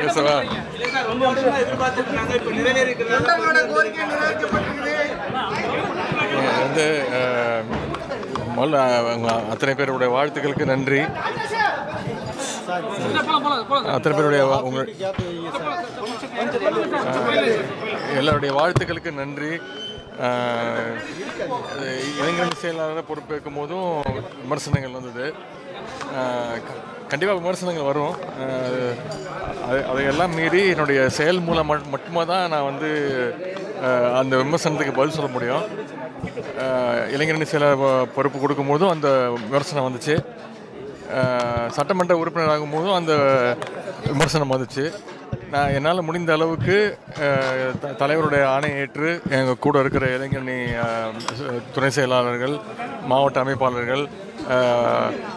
பேசவா? வந்து முதல்ல அத்தனை பேருடைய வாழ்த்துக்களுக்கு நன்றி. அத்தனை பேருடைய வா- எல்லாருடைய வாழ்த்துக்களுக்கு நன்றி. அஹ், இளைஞரணி செயலாளர் பொறுப்பேற்கும் போதும் விமர்சனங்கள் வந்தது. கண்டிப்பாக விமர்சனங்கள் வரும். அது அதையெல்லாம் மீறி என்னுடைய செயல் மூலம் மட்டுமே தான் நான் வந்து அந்த விமர்சனத்துக்கு பதில் சொல்ல முடியும். இளைஞரணி சில பொறுப்பு கொடுக்கும்போதும் அந்த விமர்சனம் வந்துச்சு. சட்டமன்ற உறுப்பினராகும் போதும் அந்த விமர்சனம் வந்துச்சு. நான் என்னால் முடிந்த அளவுக்கு த- தலைவருடைய ஆணை ஏற்று எங்கள் கூட இருக்கிற இளைஞரணி துணை செயலாளர்கள் மாவட்ட அமைப்பாளர்கள்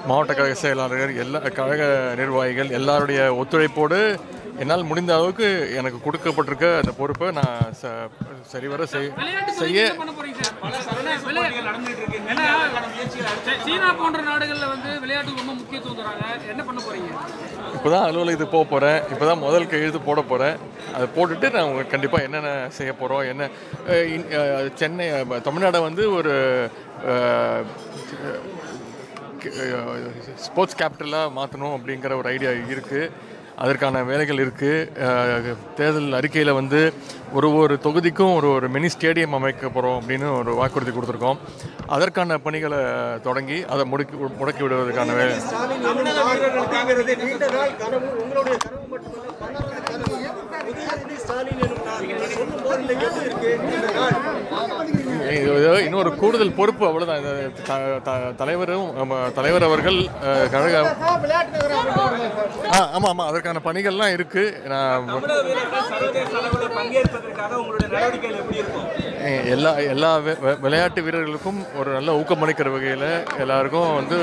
மாவட்ட கழக செயலாளர்கள் எல்லா கழக நிர்வாகிகள் எல்லாருடைய ஒத்துழைப்போடு என்னால் முடிந்த அளவுக்கு எனக்கு கொடுக்கப்பட்டிருக்க அந்த பொறுப்பை நான் ச சரிவர செய் செய்ய சீனா போன்ற நாடுகள்ல வந்து விளையாட்டுக்கு ரொம்ப முக்கியத்துவம் தராங்க. என்ன பண்ண போறீங்க? இப்போ தான் அலுவலகத்துக்கு போக போகிறேன் இப்போ தான் முதல் கையெழுத்து போட போகிறேன் அதை போட்டுட்டு நான் உங்களுக்கு கண்டிப்பாக என்னென்ன செய்ய போகிறோம் என்ன சென்னை தமிழ்நாடை வந்து ஒரு ஸ்போர்ட்ஸ் கேபிட்டலாக மாற்றணும் அப்படிங்கிற ஒரு ஐடியா இருக்குது அதற்கான வேலைகள் இருக்குது தேர்தல் அறிக்கையில் வந்து ஒரு ஒரு தொகுதிக்கும் ஒரு ஒரு மினி ஸ்டேடியம் அமைக்க போகிறோம் அப்படின்னு ஒரு வாக்குறுதி கொடுத்துருக்கோம். அதற்கான பணிகளை தொடங்கி அதை முடுக்கி முடக்கி விடுவதற்கான வேலை ஸ்டாலின் இது இன்னொரு கூடுதல் பொறுப்பு அவ்வளோதான் இது த- த- தலைவரும் நம்ம தலைவர் அவர்கள் கழக ஆ ஆமாம் ஆமாம் அதற்கான பணிகள்லாம் இருக்குது நான் எல்லா எல்லா விளையாட்டு வீரர்களுக்கும் ஒரு நல்ல ஊக்கமளிக்கிற வகையில் எல்லாருக்கும் வந்து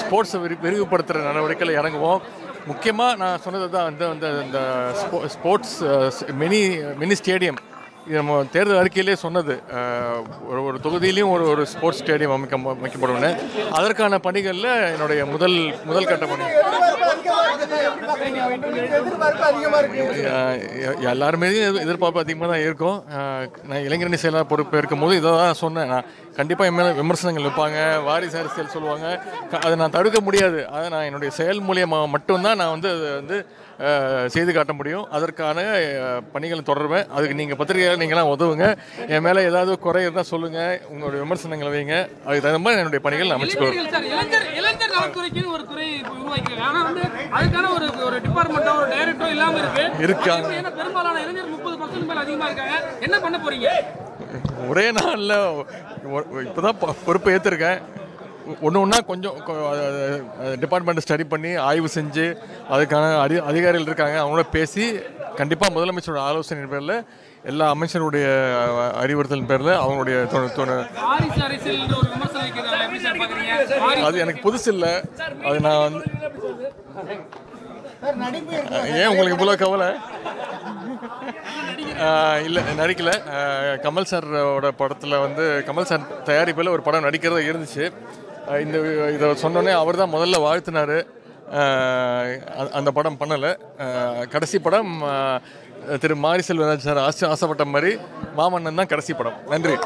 ஸ்போர்ட்ஸை விரி விரிவுபடுத்துகிற நடவடிக்கையில் இறங்குவோம். முக்கியமாக நான் சொன்னது தான் வந்து வந்து இந்த ஸ்போ ஸ்போர்ட்ஸ் மினி மினி ஸ்டேடியம். நம்ம தேர்தல் அறிக்கையிலே சொன்னது ஒரு ஒரு தொகுதியிலையும் ஒரு ஒரு ஸ்போர்ட்ஸ் ஸ்டேடியம் அமைக்க அமைக்கப்படும்னு அதற்கான பணிகளில் என்னுடைய முதல் முதல் கட்ட பணி. எ- எல்லாருமே எதிர்பார்ப்பு அதிகமாக தான் இருக்கும். நான் இளைஞரணி செயலாளர் பொறுப்பு இருக்கும்போது இதை தான் சொன்னேன். நான் கண்டிப்பாக என் மேலே விமர்சனங்கள் வைப்பாங்க வாரிசு அரசியல் சொல்லுவாங்க. அதை நான் தடுக்க முடியாது. அதை நான் என்னுடைய செயல் மூலியமாக மட்டும்தான் நான் வந்து அதை வந்து செய்து காட்ட முடியும். அதற்கான பணிகளை தொடருவேன். அதுக்கு நீங்கள் பத்திரிகையாளர் நீங்களாம் உதவுங்க. என் மேலே ஏதாவது குறை இருந்தால் சொல்லுங்கள் உங்களுடைய விமர்சனங்களை வைங்க. அதுக்கு தகுந்த மாதிரி என்னுடைய பணிகள் நான் இருக்கு. இருக்காங்க. பெரும்பாலான இளைஞர் முப்பது பர்சன்ட் மேல அதிகமா இருக்காங்க. என்ன பண்ண போறீங்க? ஒரே நாளில் இப்போ தான் பொறுப்பை ஏற்றிருக்கேன் ஒன்று ஒன்றா கொஞ்சம் டிபார்ட்மெண்ட் ஸ்டடி பண்ணி ஆய்வு செஞ்சு அதுக்கான அதி அதிகாரிகள் இருக்காங்க. அவங்களோட பேசி கண்டிப்பாக முதலமைச்சரோட ஆலோசனை பேரில் எல்லா அமைச்சருடைய அறிவுறுத்தல் பேரில் அவங்களுடைய அது எனக்கு புதுசு இல்லை. அது நான் வந்து ஏன் உங்களுக்கு இவ்வளோ கவலை? இல்லை நடிக்கல. கமல் சாரோட படத்தில் வந்து கமல் சார் தயாரிப்பில் ஒரு படம் நடிக்கிறதா இருந்துச்சு. இந்த இதை சொன்னோன்னே அவர் தான் முதல்ல வாழ்த்தினார். அந்த படம் பண்ணலை. கடைசி படம் திரு மாரி செல்வராஜ் சார் ஆசை ஆசைப்பட்ட மாதிரி மாமன்னன் தான் கடைசி படம். நன்றி.